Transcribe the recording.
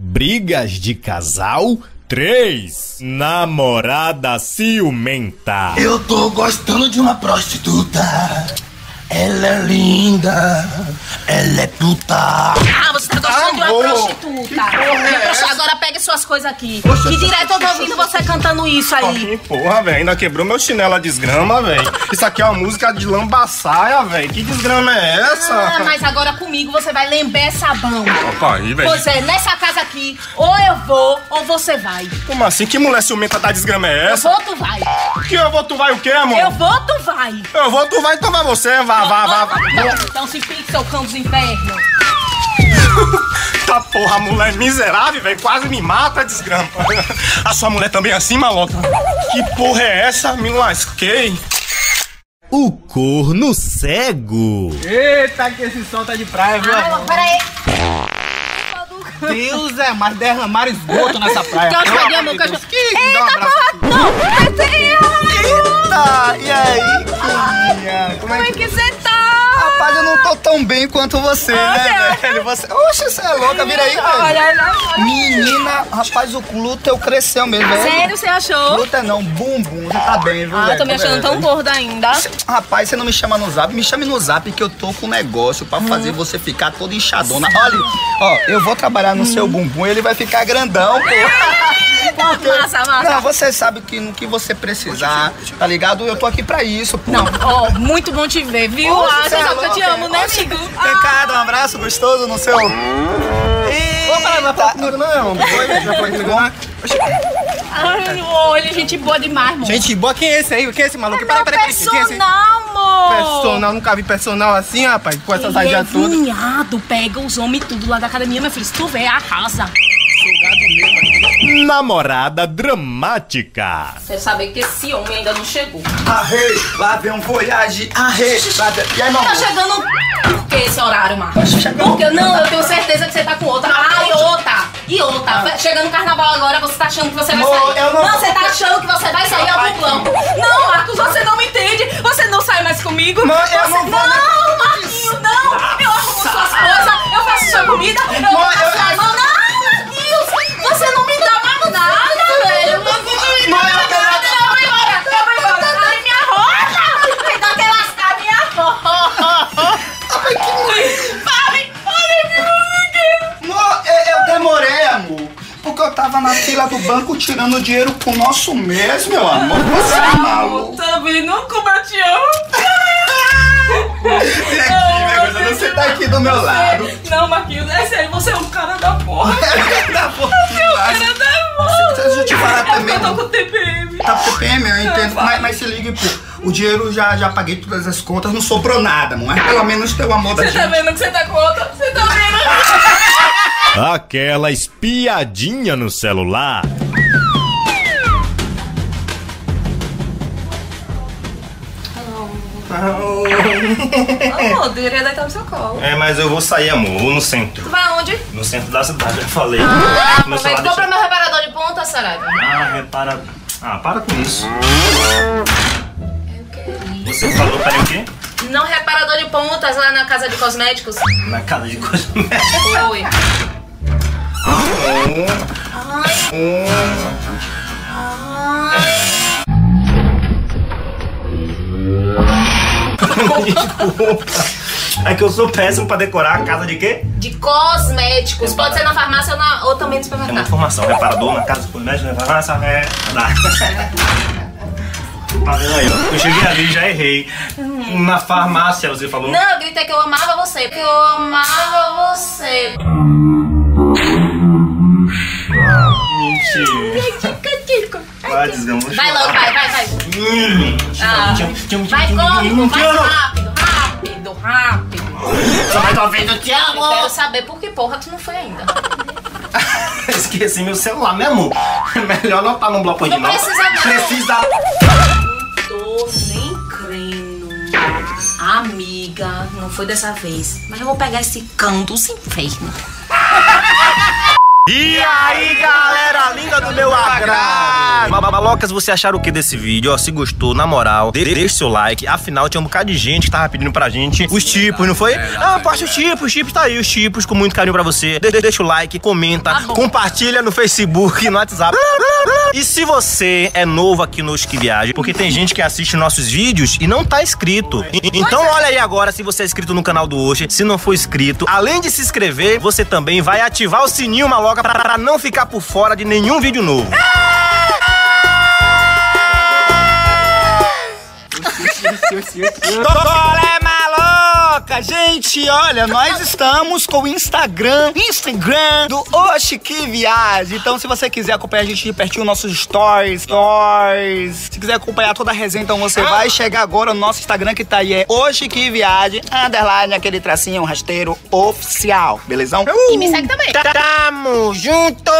Brigas de casal 3. Namorada ciumenta. Eu tô gostando de uma prostituta. Ela é linda, ela é puta. Ah, você tá gostando de uma prostituta. que porra é? Agora pegue suas coisas aqui. Poxa, que direto eu tô ouvindo você cantando isso aí. Que porra, velho. Ainda quebrou meu chinelo a desgrama, velho. Isso aqui é uma música de lambaçaia, velho. Que desgrama é essa? Ah, mas agora comigo você vai lembrar sabão. Opa, aí, velho. Pois é, nessa casa aqui, ou eu vou, ou você vai. Como assim? Que mulher ciumenta da desgrama é Eu essa? vou, tu vai. Que eu vou, tu vai o quê, amor? Eu vou, tu vai. Eu vou, tu vai, então vai você. Vá, vá, vá. vá. Então, então se pique, seu cão dos infernos. Tá porra, a mulher miserável, velho. Quase me mata, desgrama. A sua mulher também é assim, maloca? Que porra é essa? Me lasquei. O corno cego. Eita, que esse som tá de praia, viu? Peraí. Deus é, mas derramaram esgoto nessa praia. Espadinha, amor meu de Deus. cachorro? Eita, porra! Não, Petinho! Eita, e aí, Quinha? Como Como é é que... que você tá? Rapaz, eu não tô tão bem quanto você, né, Olha. velho? Você... Oxe, você é louca, vira aí, velho. Olha, olha, olha. Menina, rapaz, o glúteo cresceu mesmo, velho. Sério, você achou? Glúteo não, bumbum, você tá bem, viu, Ah, velho? tô me achando É, tão velho. gorda ainda. Rapaz, você não me chama no zap? Me chame no zap que eu tô com um negócio pra fazer você ficar toda inchadona. Olha, ó, eu vou trabalhar no seu bumbum e ele vai ficar grandão, pô. Porque- Massa, massa. Não, você sabe que no que você precisar, tá ligado? Eu tô aqui pra isso, pô. Não, ó, muito bom te ver, viu? Ah, você é sabe que eu te amo, né, Cá, dá um abraço gostoso no seu. Opa, vai falar comigo não, Foi, já foi comigo não? Ai, olha, gente boa demais, amor. Gente, boa, quem é esse aí? Quem é esse maluco? é meu personal, amor. Personal, nunca vi personal assim, rapaz, com essas é radias todas. pega os homens tudo lá da academia, meu filho. Se tu vê, arrasa. Namorada dramática. Você sabe que esse homem ainda não chegou. Arrei, lá vem um voyage, arrei, lá vem... E aí, meu Tá chegando por que esse horário, Marcos? Porque não, eu tenho certeza que você tá com outra. Ah, e outra. E outra. Chegando no carnaval agora, você tá achando que você vai sair. eu não- você tá achando que você vai sair ao plano. Não, Marcos, você não me entende. Você não sai mais comigo. Mãe, eu Você- não vou- Não, Marquinhos, banco tirando dinheiro pro nosso mês, meu amor. Você é maluco. Tá vendo como eu te amo? Vem aqui, minha coisa, você tá aqui do meu lado. Não, Marquinhos, é sério, você é um cara da porra. Da porra, que massa. Cara da porra. Deixa eu te falar É também. eu tô com TPM. Tá com TPM, eu entendo. Mas, mas se ligue, pô. O dinheiro já, já paguei todas as contas, não sobrou nada, amor. Mas pelo menos tem o amor da Você tá vendo que você tá com outra? Você tá vendo? Aquela espiadinha no celular. Amor, deveria deitar no seu colo. É, mas eu vou sair, amor. Vou no centro. Tu vai aonde? No centro da cidade, já falei. Ah, Meu aproveita. Compra deixa- meu reparador de ponta, Saraiva. Ah, repara. Ah, para com isso. Você falou para o quê? Não reparador de pontas lá na casa de cosméticos? Na casa de cosméticos. Foi. Desculpa. É que eu sou péssimo pra decorar a casa de quê? De cosméticos. Pode ser na farmácia ou, na, ou também no É muita supermercado. informação. Reparador na casa de cosméticos, na farmácia, é. Dá. Tá vendo aí, ó. Eu cheguei ali e já errei. Na farmácia, você falou. Não, eu gritei que eu amava você. Que eu amava você. Mentira. Vai, desgrama. Vai logo, vai, vai, vai. Hum. Ah. Vai, corre, vai rápido, rápido, rápido. Só vai tô vendo, te Eu quero saber por que porra tu não foi ainda. Esqueci meu celular, meu amor. Melhor não tá no bloco de Não precisa não. Precisa. Tô nem crendo. Amiga, não foi dessa vez. Mas eu vou pegar esse cão dos infernos. E aí, galera linda do meu agrado. Malocas, você acharam o que desse vídeo? Se gostou, na moral, de deixa seu like. Afinal, tinha um bocado de gente que tava pedindo pra gente os tipos, não foi? Ah, posta os tipos, os tipos tá aí, os tipos, com muito carinho pra você. De- deixa o like, comenta, compartilha no Facebook, no WhatsApp. E se você é novo aqui no Que Viagem, porque tem gente que assiste nossos vídeos e não tá inscrito. Então olha aí agora se você é inscrito no canal do Oxe. Se não for inscrito, além de se inscrever, você também vai ativar o sininho maloca pra, pra não ficar por fora de nenhum vídeo novo. Qual maloca? Gente, olha, nós estamos com o Instagram, Instagram do Oxi Que Viagem. Então, se você quiser acompanhar a gente de pertinho, nossos stories, stories. Se quiser acompanhar toda a resenha, então você vai chegar agora no nosso Instagram que tá aí, é Oxi Que Viagem, underline, aquele tracinho, um rasteiro oficial, belezão? E me segue também. Tamo junto!